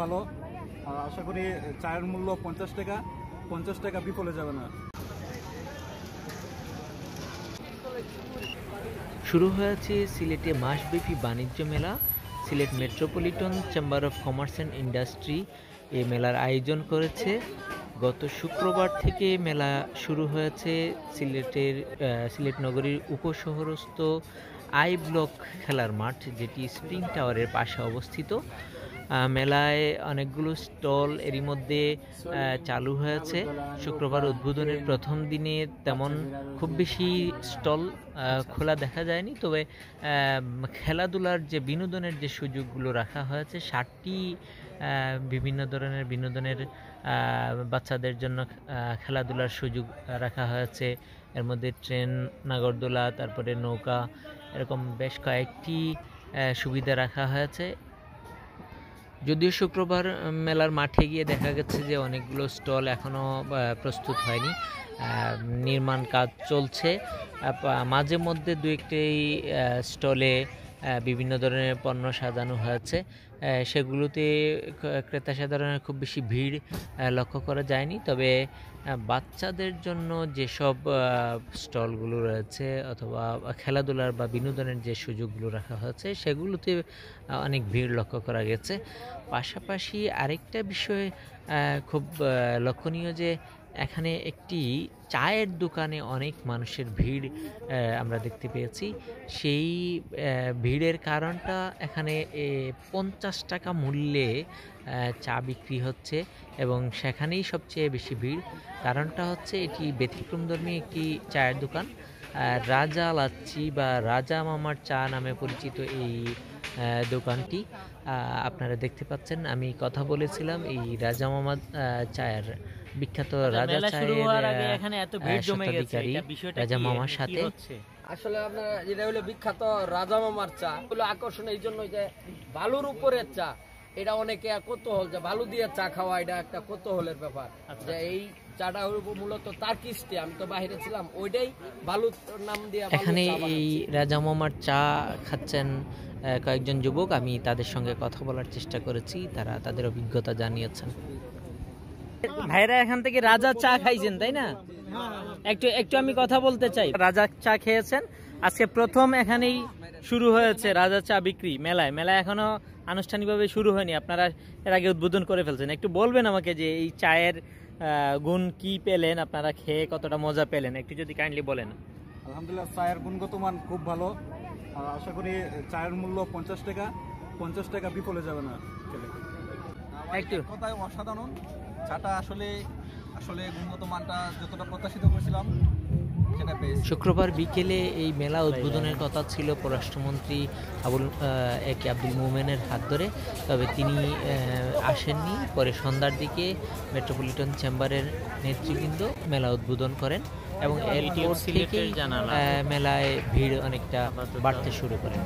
ভালো। আশা করি চায়ের মূল্য পঞ্চাশ টাকা পঞ্চাশ টাকা বিফলে যাবে না। শুরু হয়েছে সিলেটে মাসব্যাপী বাণিজ্য মেলা। Sylhet metropolitan chamber of commerce and industry এই মেলার আয়োজন করেছে। গত শুক্রবার থেকে মেলা শুরু হয়েছে সিলেটের সিলেট নগরীর উপশহরস্থ আই ব্লক খেলার মাঠ, যেটি স্প্রিং টাওয়ারের পাশে অবস্থিত। মেলায় অনেকগুলো স্টল এরই মধ্যে চালু হয়েছে। শুক্রবার উদ্বোধনের প্রথম দিনে তেমন খুব বেশি স্টল খোলা দেখা যায়নি। তবে খেলাধুলার যে বিনোদনের যে সুযোগগুলো রাখা হয়েছে, ষাটটি বিভিন্ন ধরনের বিনোদনের বাচ্চাদের জন্য খেলাধুলার সুযোগ রাখা হয়েছে। এর মধ্যে ট্রেন, নাগরদোলা, তারপরে নৌকা, এরকম বেশ কয়েকটি সুবিধা রাখা হয়েছে। যদিও শুক্রবার মেলার মাঠে গিয়ে দেখা গেছে যে অনেকগুলো স্টল এখনও প্রস্তুত হয়নি। নির্মাণ কাজ চলছে। মাঝে মধ্যে দু একটি স্টলে বিভিন্ন ধরনের পণ্য সাজানো হয়েছে। সেগুলোতে ক্রেতা সাধারণের খুব বেশি ভিড় লক্ষ্য করা যায়নি। তবে বাচ্চাদের জন্য যেসব স্টলগুলো রয়েছে অথবা খেলাধুলার বা বিনোদনের যে সুযোগগুলো রাখা হয়েছে, সেগুলোতে অনেক ভিড় লক্ষ্য করা গেছে। পাশাপাশি আরেকটা বিষয় খুব লক্ষণীয় যে এখানে একটি চায়ের দোকানে অনেক মানুষের ভিড় আমরা দেখতে পেয়েছি। সেই ভিড়ের কারণটা এখানে পঞ্চাশ টাকা মূল্যে চা বিক্রি হচ্ছে এবং সেখানেই সবচেয়ে বেশি ভিড়। কারণটা হচ্ছে এটি ব্যতিক্রমধর্মী একটি চায়ের দোকান। রাজা লাচ্ছি বা রাজা মামার চা নামে পরিচিত এই দোকানটি আপনারা দেখতে পাচ্ছেন আমি কথা বলেছিলাম এই রাজা মামা চায়ের বিখ্যাত রাজা আচ্ছা, আগে চায়ের এখানে এত ভিড় জমে গেছে স্বত্বাধিকারী এটা বিষয়টা রাজা? মামার সাথে আসলে আপনার এটা হলো বিখ্যাত রাজা মামার চা হলো আকর্ষণ এই জন্য যে বালুর উপরের চা এটা অনেকে কৌতূহল যে বালু দিয়ে চা খাওয়া এটা একটা কৌতূহলের ব্যাপার আচ্ছা। যে এই চাটা মূলত তার্কিস্টে আমি তো বাইরে ছিলাম ওইটাই বালুর নাম দিয়ে এখানে এই রাজা মামার চা খাচ্ছেন কয়েকজন যুবক আমি তাদের সঙ্গে কথা বলার চেষ্টা করেছি তারা তাদের অভিজ্ঞতা জানিয়েছেন। ভাইরা এখান থেকে রাজা চা খাইছেন তাই না? একটু একটু আমি কথা বলতে চাই। রাজা চা খেয়েছেন আজকে প্রথম এখানেই শুরু হয়েছে রাজা চা বিক্রি মেলায়। মেলায় এখনও আনুষ্ঠানিকভাবে শুরু হয়নি আপনারা এর আগে উদ্বোধন করে ফেলছেন। একটু বলবেন আমাকে যে এই চায়ের গুণ কি পেলেন? আপনারা খেয়ে কতটা মজা পেলেন? একটু যদি কাইন্ডলি বলেন। আলহামদুলিল্লাহ চায়ের গুণগত মান খুব ভালো। আশা করি চায়ের মূল্য পঞ্চাশ টাকা পঞ্চাশ টাকা বিফলে যাবে না একটু। কথায় অসাধারণ। চাটা আসলে আসলে গুণগত মানটা যতটা প্রত্যাশিত করেছিলাম শুক্রবার বিকেলে এই মেলা উদ্বোধনের কথা ছিল পররাষ্ট্রমন্ত্রী আবুল আহ, এ কে আব্দুল মোমেনের হাত ধরে। তবে তিনি আহ, আসেননি। পরে সন্ধ্যার দিকে মেট্রোপলিটন চেম্বারের নেতৃবৃন্দ মেলা উদ্বোধন করেন এবং থেকেই মেলায় ভিড় অনেকটা বাড়তে শুরু করে।